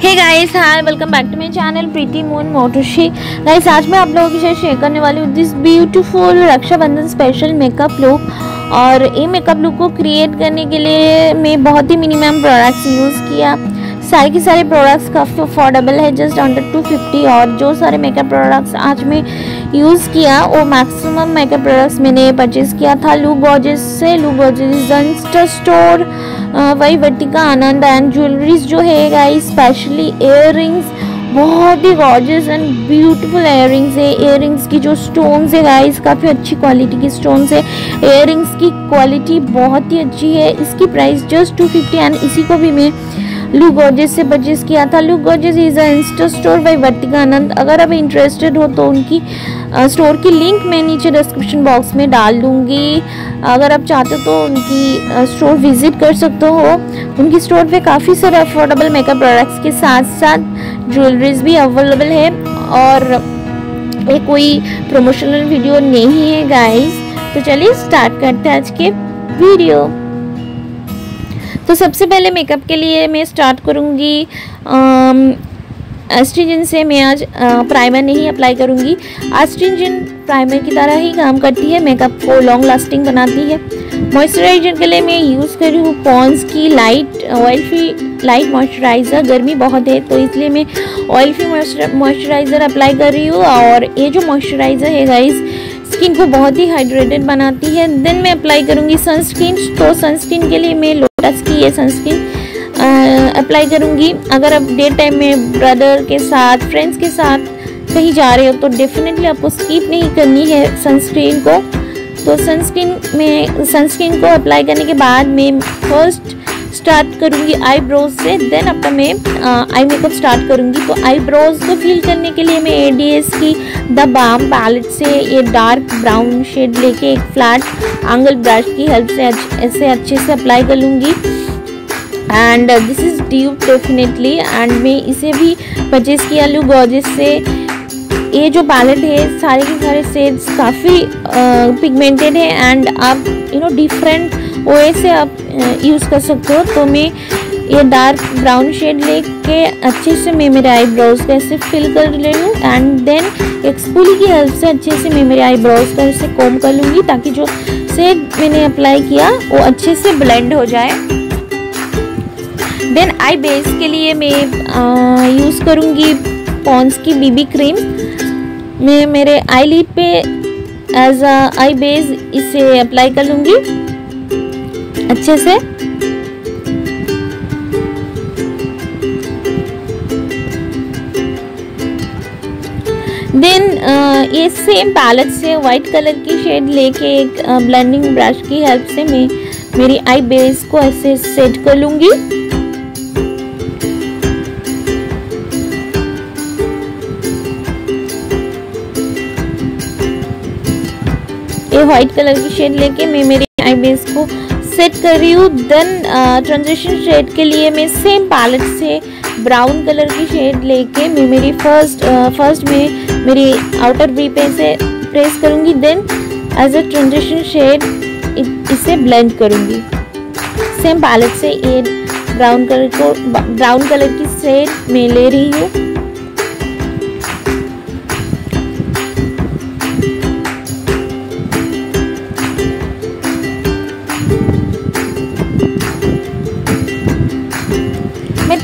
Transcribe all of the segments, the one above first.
Hey guys hi welcome back to my channel Preeti moon मोटोशी guys आज मैं आप लोगों के साथ शेयर करने वाली हूँ this beautiful Rakshabandhan special makeup look और ये मेकअप लुक को क्रिएट करने के लिए मैं बहुत ही मिनिमम प्रोडक्ट्स यूज़ किया। सारे के सारे प्रोडक्ट्स काफ़ी अफोर्डेबल है जस्ट अंडर टू फिफ्टी और जो सारे मेकअप प्रोडक्ट्स आज मैं यूज़ किया, वो मैक्सिमम मेकअप प्रोडक्ट्स मैंने परचेज़ किया था लू गॉजेस से लू गॉजेस स्टोर वही वर्तिका आनंद एंड ज्वेलरीज जो है गाइस स्पेशली इयर बहुत ही गॉर्जियस एंड ब्यूटीफुल इयर है इयर की जो स्टोन्स है गाइस काफ़ी अच्छी क्वालिटी की स्टोन्स है इयर की क्वालिटी बहुत ही अच्छी है, इसकी price just two fifty and इसी को भी मैं लू गोजेस से परचेज किया था। लू gorgeous is insta store by Vartika Anand अगर आप इंटरेस्टेड हो तो उनकी स्टोर की लिंक मैं नीचे डिस्क्रिप्शन बॉक्स में डाल दूँगी। अगर आप चाहते हो तो उनकी स्टोर विज़िट कर सकते हो। उनकी स्टोर पे काफ़ी सारे अफोर्डेबल मेकअप प्रोडक्ट्स के साथ साथ ज्वेलरीज भी अवेलेबल है। और ये कोई प्रमोशनल वीडियो नहीं है गाइस तो चलिए स्टार्ट करते हैं आज के वीडियो तो सबसे पहले मेकअप के लिए मैं स्टार्ट करूँगी एस्ट्रीजन से मैं आज प्राइमर नहीं अप्लाई करूँगी। एस्ट्रीजन प्राइमर की तरह ही काम करती है मेकअप को लॉन्ग लास्टिंग बनाती है। मॉइस्चराइजर के लिए मैं यूज़ कर रही हूँ पॉन्स की light oil free light moisturiser गर्मी बहुत है तो इसलिए मैं ऑयल फ्री मॉइस्चराइज़र अप्लाई कर रही हूँ। और ये जो मॉइस्चराइज़र है गाइज़ स्किन को बहुत ही हाइड्रेटेड बनाती है। देन मैं अप्लाई करूँगी सनस्क्रीन तो सनस्क्रीन के लिए मैं लोटस की ये सनस्क्रीन अप्लाई करूँगी। अगर आप डे टाइम में ब्रदर के साथ फ्रेंड्स के साथ कहीं जा रहे हो तो डेफिनेटली आपको स्कीप नहीं करनी है सनस्क्रीन को। तो सनस्क्रीन में सनस्क्रीन को अप्लाई करने के बाद में फ़र्स्ट स्टार्ट करूँगी आईब्रोज से देन अपना मैं आई मेकअप स्टार्ट करूँगी। तो आईब्रोज को फील करने के लिए मैं ए डी एस की द बाम पैलेट से, ये डार्क ब्राउन शेड लेके एक फ्लैट एंगल ब्रश की हेल्प से ऐसे अच्छे से अप्लाई कर लूँगी। And this is dupe definitely and मैं इसे भी परचेज किया लूँ गॉजेस से। ये जो पैलेट है, सारे के सारे शेड्स काफ़ी पिगमेंटेड है एंड आप यू नो डिफरेंट वे से आप यूज़ कर सकते हो। तो मैं ये डार्क ब्राउन शेड लेके अच्छे से मैं मेरे आईब्रोज को ऐसे फिल कर ले लूँ। एंड देन एक स्पूली की हेल्प से अच्छे से मैं मेरे आईब्रोज को ऐसे कोम कर लूँगी ताकि जो शेड मैंने अप्लाई किया, वो अच्छे से ब्लेंड हो जाए। देन आई बेस के लिए मैं यूज़ करूँगी पॉन्स की बीबी क्रीम मैं मेरे आई लीड पे एज आई बेस इसे अप्लाई कर लूँगी। अच्छे से? देन uh, ये सेम पैलेट से वाइट कलर की शेड लेके एक ब्लेंडिंग uh, ब्रश की हेल्प से मैं मेरी आई बेस को ऐसे सेट कर लूँगी। ये वाइट कलर की शेड लेके मैं मेरी आई बेस को सेट कर रही हूँ. देन ट्रांजिशन शेड के लिए मैं सेम पैलेट से ब्राउन कलर की शेड लेके मैं मेरी फ़र्स्ट फ़र्स्ट में मेरी आउटर वी पे से प्रेस करूँगी. Then as a transition shade इसे ब्लेंड करूँगी. सेम पैलेट से ये ब्राउन कलर को ब्राउन कलर की शेड मैं ले रही हूँ.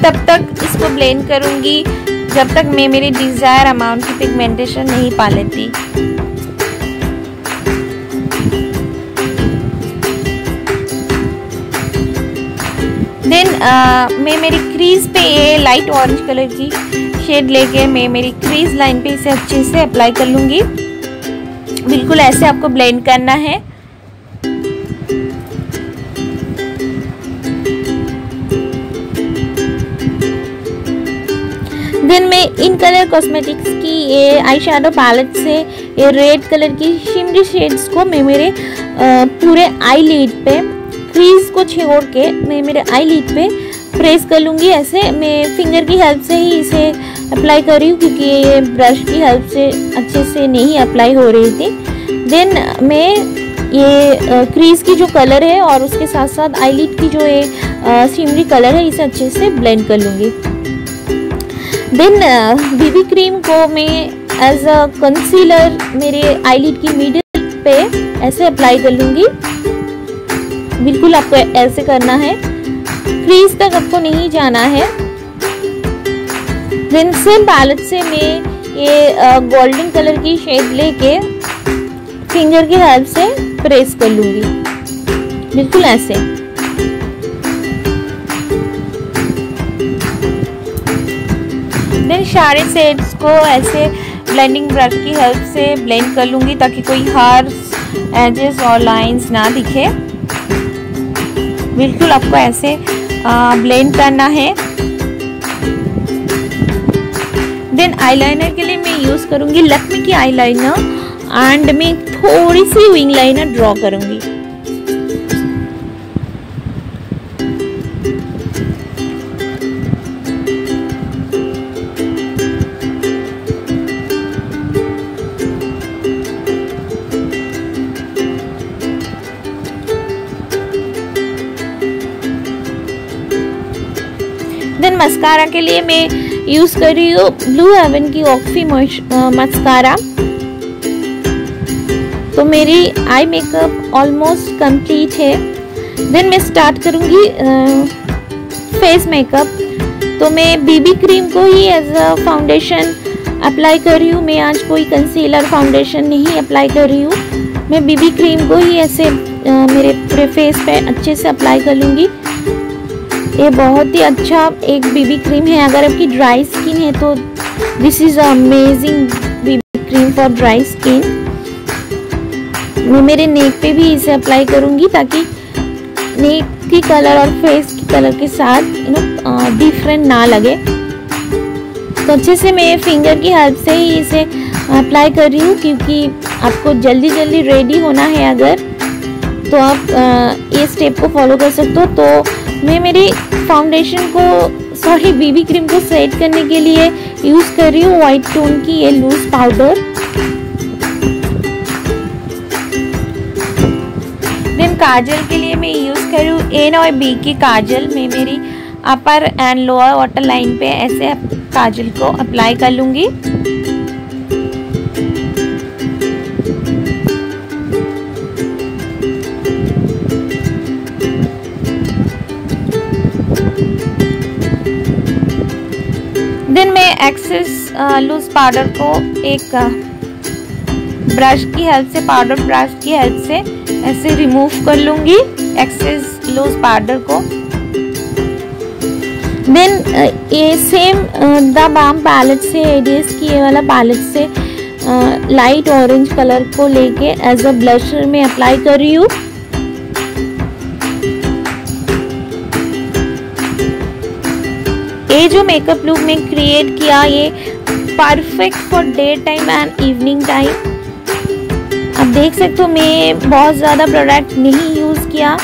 तब तक इसको ब्लेंड करूँगी। जब तक मैं मेरे डिज़ायर अमाउंट की पिगमेंटेशन नहीं पा लेती। देन uh, मैं मेरी क्रीज पे ये लाइट ऑरेंज कलर की शेड लेके मैं मेरी क्रीज लाइन पे इसे अच्छे से अप्लाई कर लूँगी। बिल्कुल ऐसे आपको ब्लेंड करना है। देन मैं इन कलर कॉस्मेटिक्स की ये आई शेडो पैलेट से ये रेड कलर की शिमरी शेड्स को मैं मेरे पूरे आई लीड पे क्रीज को छोड़ के मैं मेरे आई लीड पे प्रेस कर लूँगी। ऐसे मैं फिंगर की हेल्प से ही इसे अप्लाई कर रही हूँ, क्योंकि ये ब्रश की हेल्प से अच्छे से नहीं अप्लाई हो रही थी। देन मैं ये क्रीज की जो कलर है और उसके साथ साथ आई की जो ये सिमरी कलर है, इसे अच्छे से ब्लेंड कर लूँगी। देन बीबी क्रीम को मैं एज अ कंसीलर मेरे आईलिड की मिडिल पे ऐसे अप्लाई कर लूँगी। बिल्कुल आपको ऐसे करना है। क्रीज तक आपको नहीं जाना है। देन सेम पैलेट से मैं ये गोल्डन कलर की शेड लेके फिंगर की हेल्प से प्रेस कर लूँगी। बिल्कुल ऐसे। सारे सेट्स को ऐसे ब्लेंडिंग ब्रश की हेल्प से ब्लेंड कर लूँगी ताकि कोई हार्स एजेस और लाइंस ना दिखे। बिल्कुल आपको ऐसे ब्लेंड करना है। देन आईलाइनर के लिए मैं यूज़ करूँगी लक्ष्मी की आईलाइनर एंड मैं थोड़ी सी विंग लाइनर ड्रॉ करूँगी। मस्कारा के लिए मैं यूज़ कर रही हूँ ब्लू हेवन की ऑक्फी मस्कारा तो मेरी आई मेकअप ऑलमोस्ट कंप्लीट है। देन मैं स्टार्ट करूँगी फेस मेकअप तो मैं बीबी क्रीम को ही एज अ फाउंडेशन अप्लाई कर रही हूँ। मैं आज कोई कंसीलर फाउंडेशन नहीं अप्लाई कर रही हूँ। मैं बीबी क्रीम को ही ऐसे आ, मेरे पूरे फेस पे अच्छे से अप्लाई कर लूँगी। ये बहुत ही अच्छा एक बीबी क्रीम है। अगर आपकी ड्राई स्किन है तो this is amazing BB cream for dry skin मैं मेरे नेक पे भी इसे अप्लाई करूँगी ताकि नेक की कलर और फेस की कलर के साथ यू नो डिफरेंट ना लगे। तो अच्छे से मैं फिंगर की हेल्प से ही इसे अप्लाई कर रही हूँ क्योंकि आपको जल्दी जल्दी रेडी होना है अगर। तो आप ये स्टेप को फॉलो कर सकते हो। तो मैं मेरी फाउंडेशन को सॉरी बीबी क्रीम को सेट करने के लिए यूज़ कर रही हूँ वाइट टोन की ये लूज पाउडर देन काजल के लिए मैं यूज़ कर रही हूँ एन और बी की काजल। मैं मेरी upper and lower water line पे ऐसे काजल को अप्लाई कर लूँगी। एक्सेस लूज पाउडर को एक ब्रश की हेल्प से पाउडर ब्रश की हेल्प से ऐसे रिमूव कर लूँगी एक्सेस लूज पाउडर को। देन ये सेम द बाम पैलेट से एडियस की ये वाला पैलेट से लाइट ऑरेंज कलर को लेके एज अ ब्लशर में अप्लाई कर रही हूँ। ये जो मेकअप लुक में क्रिएट किया, ये perfect for day time and evening time आप देख सकते हो, मैं बहुत ज़्यादा प्रोडक्ट नहीं यूज़ किया।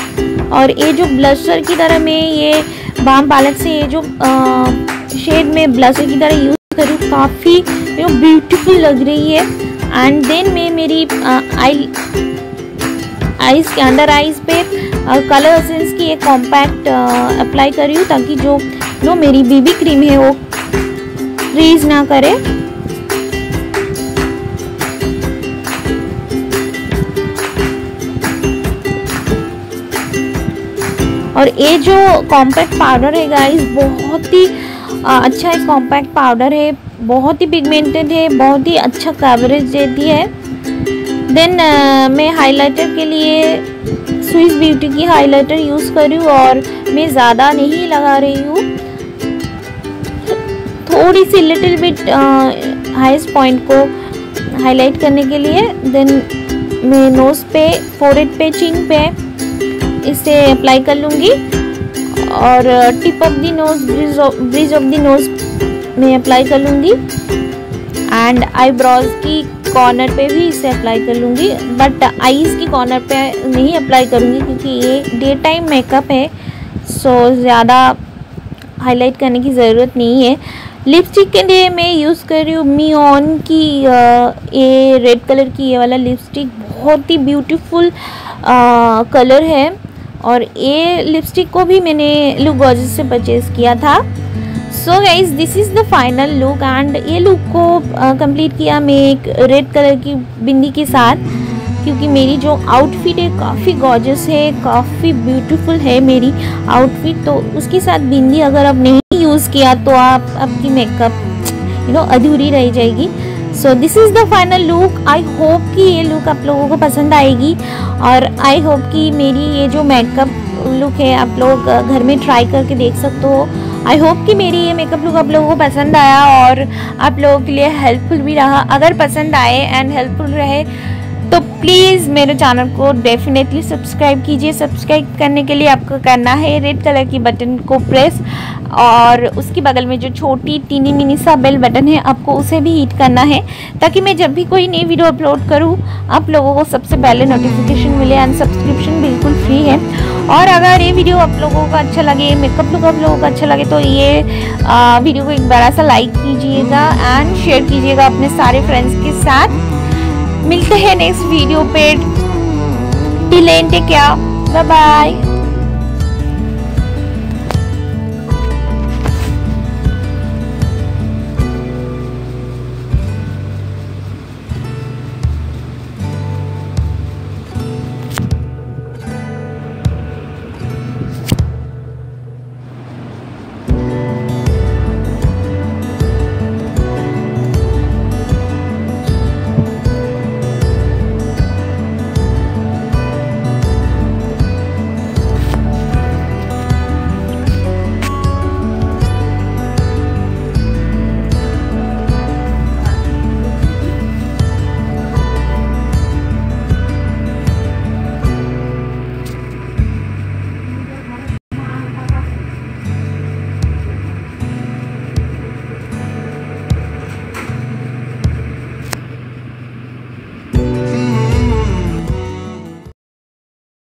और ये जो ब्लशर की तरह मैं ये बाम पालक से ये जो शेड में ब्लशर की तरह यूज़ करूँ, काफ़ी ब्यूटीफुल लग रही है। एंड देन मैं मेरी आई आईज के अंडर आईज पे कलर एसेंस की एक कॉम्पैक्ट अप्लाई कर रही हूँ ताकि जो नो मेरी बीबी क्रीम है वो फ्रीज ना करे। और ये जो कॉम्पैक्ट पाउडर है गाइस बहुत ही अच्छा एक कॉम्पैक्ट पाउडर है, बहुत ही पिगमेंटेड है, बहुत ही अच्छा कवरेज देती है। देन uh, मैं हाइलाइटर के लिए स्विस ब्यूटी की हाइलाइटर यूज़ कर रही हूँ और मैं ज़्यादा नहीं लगा रही हूँ। थोड़ी सी लिटिल बिट हाईएस्ट पॉइंट को हाईलाइट करने के लिए देन मैं नोज़ पे फोरेड पे चिन पे इसे अप्लाई कर लूँगी। और tip of the nose bridge of the nose में अप्लाई कर लूँगी। एंड आईब्रोज की कॉर्नर पे भी इसे अप्लाई कर लूँगी बट आईज़ की कॉर्नर पे नहीं अप्लाई करूँगी क्योंकि ये डे टाइम मेकअप है सो ज़्यादा हाईलाइट करने की ज़रूरत नहीं है। लिपस्टिक के लिए मैं यूज़ कर रही हूँ मी ऑन की ये रेड कलर की ये वाला लिपस्टिक बहुत ही ब्यूटीफुल कलर है। और ये लिपस्टिक को भी मैंने लुक गॉजेस से परचेज़ किया था। So guys this is the final look and ये लुक को कंप्लीट किया मैं एक रेड कलर की बिंदी के साथ, क्योंकि मेरी जो आउटफिट है काफ़ी गॉर्जस है, काफ़ी ब्यूटीफुल है मेरी आउटफिट तो उसके साथ बिंदी अगर आप नहीं यूज़ किया तो आप, आपकी मेकअप यू नो अधूरी रह जाएगी। So this is the final look I hope कि ये लुक आप लोगों को पसंद आएगी और आई होप कि मेरी ये जो मेकअप लुक है, आप लोग घर में ट्राई करके देख सकते हो। आई होप कि मेरी ये मेकअप लुक आप लोगों को पसंद आया और आप लोगों के लिए हेल्पफुल भी रहा। अगर पसंद आए एंड हेल्पफुल रहे तो प्लीज़ मेरे चैनल को डेफिनेटली सब्सक्राइब कीजिए। सब्सक्राइब करने के लिए आपको करना है रेड कलर की बटन को प्रेस और उसके बगल में जो छोटी टीनी मिनी सा बेल बटन है आपको उसे भी हीट करना है ताकि मैं जब भी कोई नई वीडियो अपलोड करूँ आप लोगों को सबसे पहले नोटिफिकेशन मिले एंड सब्सक्रिप्शन बिल्कुल फ्री है। और अगर ये वीडियो आप लोगों को अच्छा लगे मेकअप लुक आप लोगों को अच्छा लगे तो ये आ, वीडियो को एक बड़ा सा लाइक कीजिएगा एंड शेयर कीजिएगा अपने सारे फ्रेंड्स के साथ। मिलते हैं नेक्स्ट वीडियो पे। Till take care bye bye